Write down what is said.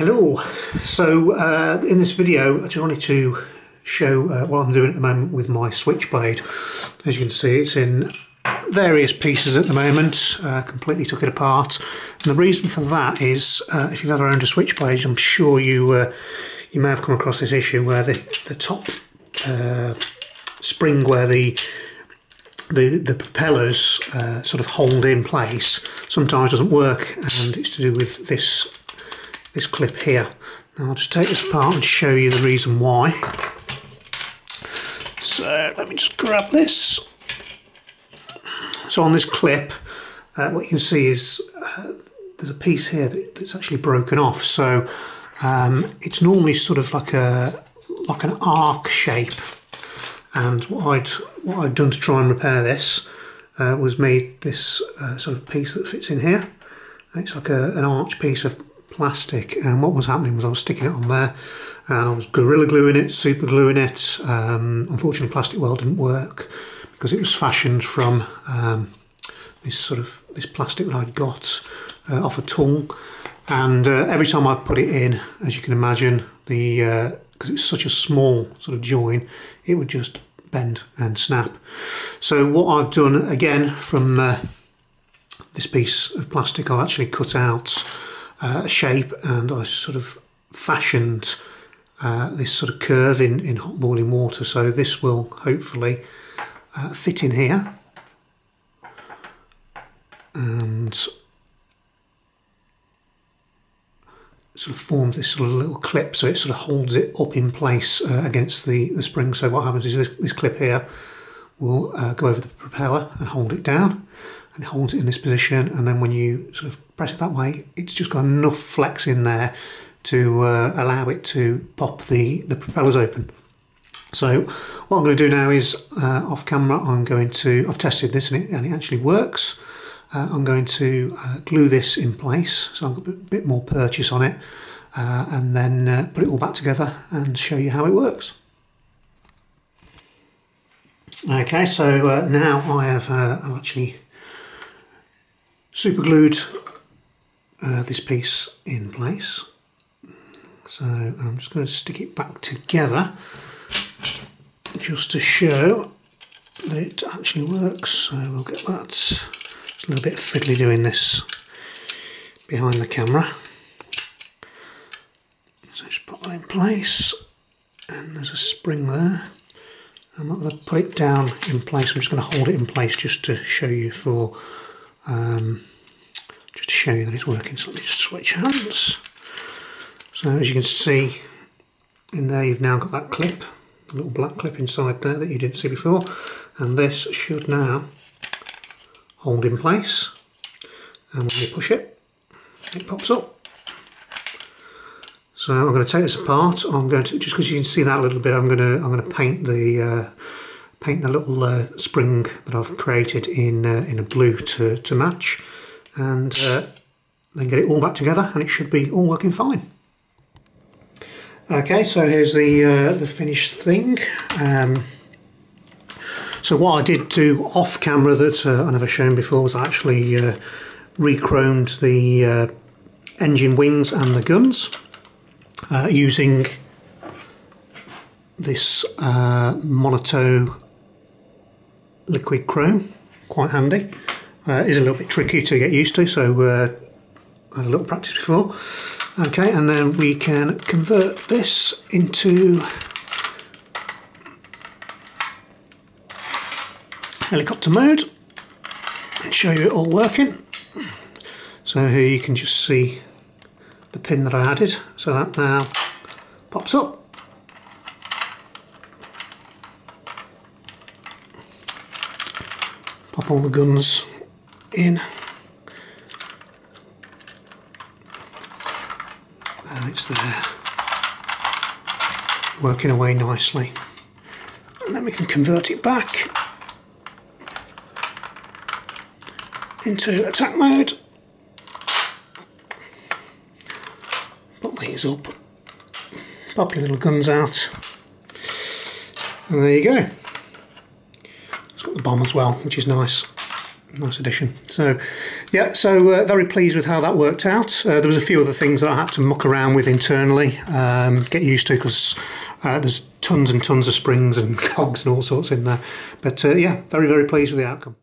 Hello, so uh, in this video I just wanted to show uh, what I'm doing at the moment with my switchblade. As you can see it's in various pieces at the moment, uh, completely took it apart and the reason for that is uh, if you've ever owned a switchblade I'm sure you uh, you may have come across this issue where the, the top uh, spring where the the, the propellers sort of hold in place sometimes doesn't work and it's to do with this this clip here. Now I'll just take this apart and show you the reason why. So let me just grab this. So on this clip uh, what you can see is uh, there's a piece here that's actually broken off so um, it's normally sort of like a like an arc shape and what I'd what I'd done to try and repair this uh, was made this uh, sort of piece that fits in here. It's like a, an arch piece of plastic and what was happening was I was sticking it on there and I was gorilla gluing it, super gluing it. Um, unfortunately plastic weld didn't work because it was fashioned from um, this sort of this plastic that I'd got uh, off a tool and uh, every time I put it in as you can imagine the because uh, it's such a small sort of join it would just bend and snap. So what I've done again from uh, this piece of plastic I've actually cut out uh, shape and I sort of fashioned uh, this sort of curve in, in hot boiling water. So this will hopefully uh, fit in here. And sort of forms this sort of little clip so it sort of holds it up in place uh, against the, the spring. So what happens is this, this clip here will uh, go over the propeller and hold it down and it holds it in this position and then when you sort of press it that way it's just got enough flex in there to uh, allow it to pop the, the propellers open. So what I'm going to do now is uh, off camera I'm going to, I've tested this and it, and it actually works. Uh, I'm going to uh, glue this in place so I've got a bit more purchase on it uh, and then uh, put it all back together and show you how it works. Okay, so now I have I've actually super glued uh, this piece in place. So I'm just going to stick it back together just to show that it actually works. So we'll get that it's a little bit fiddly doing this behind the camera. So just put that in place and there's a spring there. I'm not going to put it down in place, I'm just going to hold it in place just to show you for um, just to show you that it's working. So let me just switch hands. So as you can see in there you've now got that clip, a little black clip inside there that you didn't see before and this should now hold in place and when you push it it pops up so I'm going to take this apart I'm going to just because you can see that a little bit I'm going to I'm going to paint the uh, paint the little uh, spring that I've created in uh, in a blue to, to match and uh, then get it all back together and it should be all working fine. Okay so here's the uh, the finished thing. Um, so what I did do off camera that uh, I never shown before was I actually uh, re-chromed the uh, engine wings and the guns using this uh, Molotow liquid chrome, quite handy. Uh, is a little bit tricky to get used to, so uh, I had a little practice before. Okay, and then we can convert this into helicopter mode and show you it all working. So here you can just see the pin that I added, so that now pops up. All the guns in. And it's there, working away nicely. And then we can convert it back into attack mode. Pop these up, pop your little guns out, and there you go. The bomb as well, which is nice. nice addition. So, yeah, so uh, very pleased with how that worked out. Uh, there was a few other things that I had to muck around with internally, um, get used to because uh, there's tons and tons of springs and cogs and all sorts in there. But uh, yeah, very very pleased with the outcome.